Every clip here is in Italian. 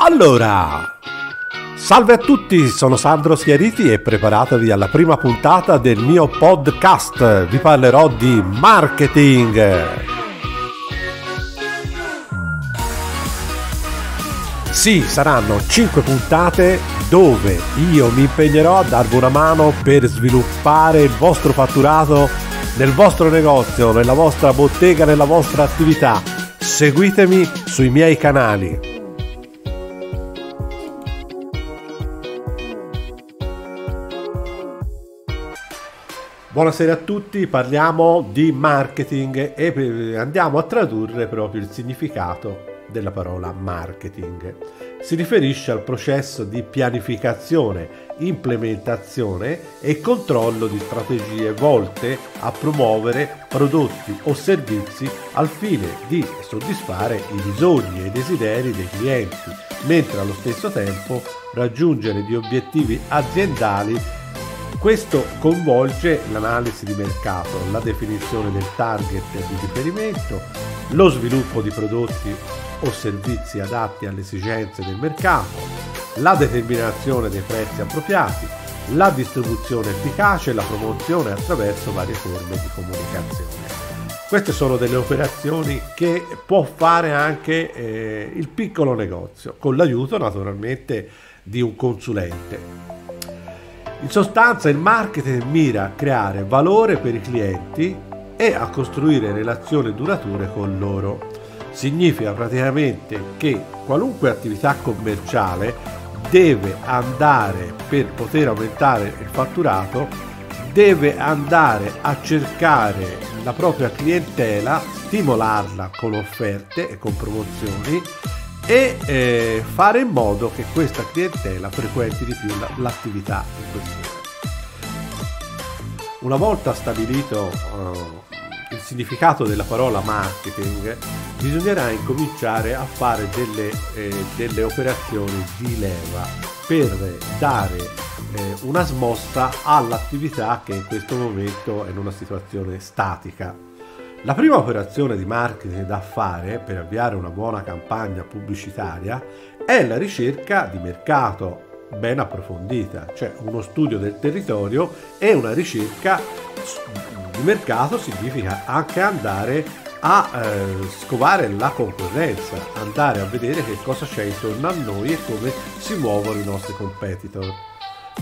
Allora, salve a tutti, sono Sandro Schiariti e preparatevi alla prima puntata del mio podcast. Vi parlerò di marketing. Sì, saranno 5 puntate dove io mi impegnerò a darvi una mano per sviluppare il vostro fatturato nel vostro negozio, nella vostra bottega, nella vostra attività. Seguitemi sui miei canali. Buonasera a tutti, parliamo di marketing e andiamo a tradurre proprio il significato della parola marketing. Si riferisce al processo di pianificazione, implementazione e controllo di strategie volte a promuovere prodotti o servizi al fine di soddisfare i bisogni e i desideri dei clienti, mentre allo stesso tempo raggiungere gli obiettivi aziendali questo coinvolge l'analisi di mercato, la definizione del target di riferimento, lo sviluppo di prodotti o servizi adatti alle esigenze del mercato, la determinazione dei prezzi appropriati, la distribuzione efficace e la promozione attraverso varie forme di comunicazione. Queste sono delle operazioni che può fare anche eh, il piccolo negozio, con l'aiuto naturalmente di un consulente. In sostanza il marketing mira a creare valore per i clienti e a costruire relazioni durature con loro. Significa praticamente che qualunque attività commerciale deve andare per poter aumentare il fatturato, deve andare a cercare la propria clientela, stimolarla con offerte e con promozioni e eh, fare in modo che questa clientela frequenti di più l'attività in questione. Una volta stabilito uh, il significato della parola marketing, bisognerà incominciare a fare delle, eh, delle operazioni di leva per dare eh, una smossa all'attività che in questo momento è in una situazione statica la prima operazione di marketing da fare per avviare una buona campagna pubblicitaria è la ricerca di mercato ben approfondita, cioè uno studio del territorio e una ricerca di mercato significa anche andare a eh, scovare la concorrenza, andare a vedere che cosa c'è intorno a noi e come si muovono i nostri competitor.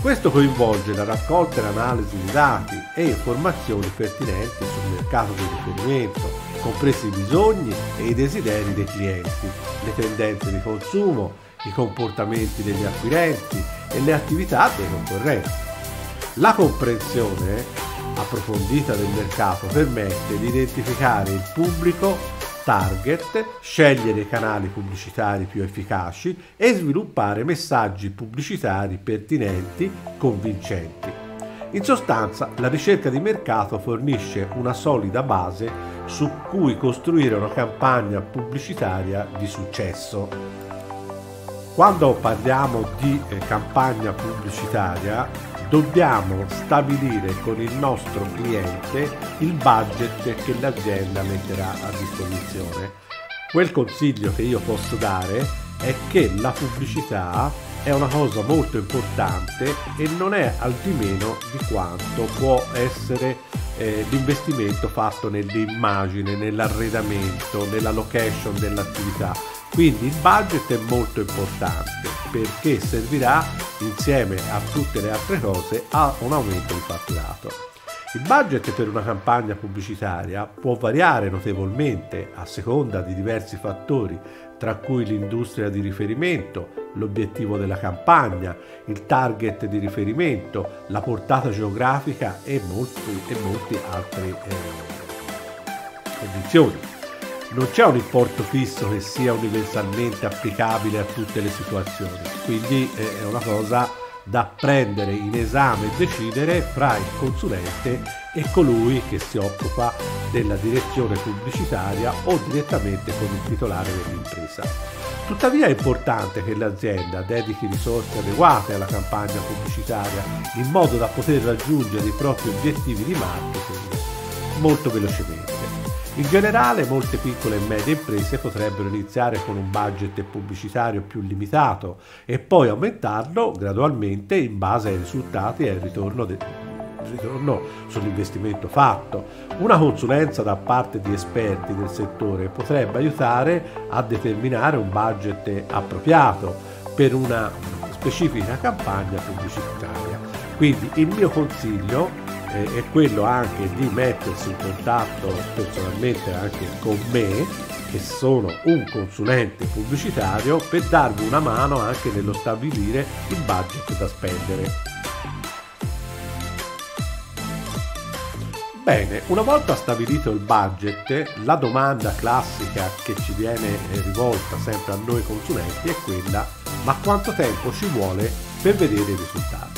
Questo coinvolge la raccolta e l'analisi di dati e informazioni pertinenti sul mercato di riferimento, compresi i bisogni e i desideri dei clienti, le tendenze di consumo, i comportamenti degli acquirenti e le attività dei concorrenti. La comprensione approfondita del mercato permette di identificare il pubblico target, scegliere i canali pubblicitari più efficaci e sviluppare messaggi pubblicitari pertinenti, convincenti. In sostanza, la ricerca di mercato fornisce una solida base su cui costruire una campagna pubblicitaria di successo. Quando parliamo di eh, campagna pubblicitaria, dobbiamo stabilire con il nostro cliente il budget che l'azienda metterà a disposizione. Quel consiglio che io posso dare è che la pubblicità è una cosa molto importante e non è al di meno di quanto può essere eh, l'investimento fatto nell'immagine, nell'arredamento, nella location dell'attività quindi il budget è molto importante perché servirà insieme a tutte le altre cose a un aumento di fatturato. Il budget per una campagna pubblicitaria può variare notevolmente a seconda di diversi fattori, tra cui l'industria di riferimento, l'obiettivo della campagna, il target di riferimento, la portata geografica e molti, e molti altri eh, condizioni. Non c'è un importo fisso che sia universalmente applicabile a tutte le situazioni, quindi è una cosa da prendere in esame e decidere fra il consulente e colui che si occupa della direzione pubblicitaria o direttamente con il titolare dell'impresa. Tuttavia è importante che l'azienda dedichi risorse adeguate alla campagna pubblicitaria in modo da poter raggiungere i propri obiettivi di marketing molto velocemente. In generale molte piccole e medie imprese potrebbero iniziare con un budget pubblicitario più limitato e poi aumentarlo gradualmente in base ai risultati e al ritorno del ritorno sull'investimento fatto. Una consulenza da parte di esperti del settore potrebbe aiutare a determinare un budget appropriato per una specifica campagna pubblicitaria. Quindi il mio consiglio eh, è quello anche di mettersi in contatto personalmente anche con me che sono un consulente pubblicitario per darvi una mano anche nello stabilire il budget da spendere. Bene, una volta stabilito il budget, la domanda classica che ci viene rivolta sempre a noi consulenti è quella ma quanto tempo ci vuole per vedere i risultati?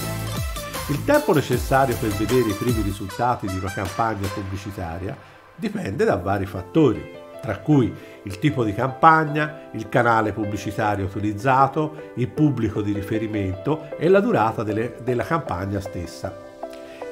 Il tempo necessario per vedere i primi risultati di una campagna pubblicitaria dipende da vari fattori, tra cui il tipo di campagna, il canale pubblicitario utilizzato, il pubblico di riferimento e la durata delle, della campagna stessa.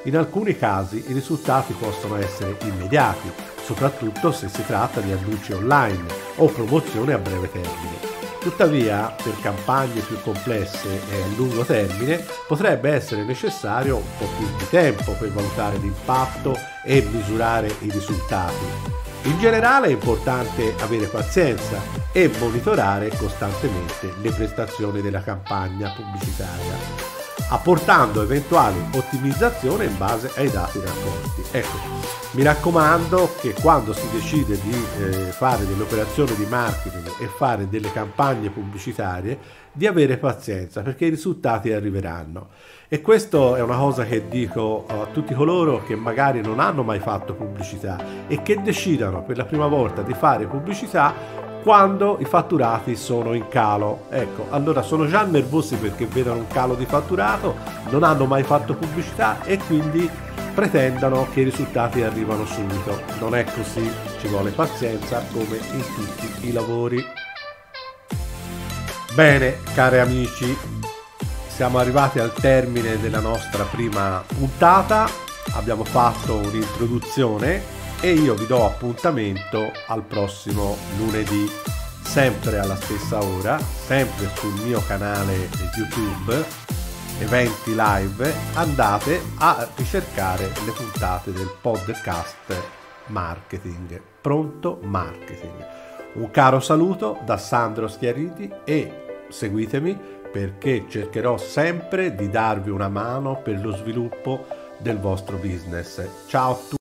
In alcuni casi i risultati possono essere immediati, soprattutto se si tratta di annunci online o promozione a breve termine. Tuttavia, per campagne più complesse e a lungo termine, potrebbe essere necessario un po' più di tempo per valutare l'impatto e misurare i risultati. In generale è importante avere pazienza e monitorare costantemente le prestazioni della campagna pubblicitaria apportando eventuali ottimizzazioni in base ai dati raccolti. Ecco, mi raccomando che quando si decide di eh, fare delle operazioni di marketing e fare delle campagne pubblicitarie, di avere pazienza perché i risultati arriveranno. E questo è una cosa che dico a tutti coloro che magari non hanno mai fatto pubblicità e che decidano per la prima volta di fare pubblicità quando i fatturati sono in calo. Ecco, allora sono già nervosi perché vedono un calo di fatturato, non hanno mai fatto pubblicità e quindi pretendano che i risultati arrivano subito. Non è così, ci vuole pazienza come in tutti i lavori. Bene, cari amici, siamo arrivati al termine della nostra prima puntata. Abbiamo fatto un'introduzione e io vi do appuntamento al prossimo lunedì, sempre alla stessa ora, sempre sul mio canale YouTube, eventi live, andate a ricercare le puntate del podcast marketing, pronto marketing. Un caro saluto da Sandro Schiariti e seguitemi perché cercherò sempre di darvi una mano per lo sviluppo del vostro business. Ciao a tutti!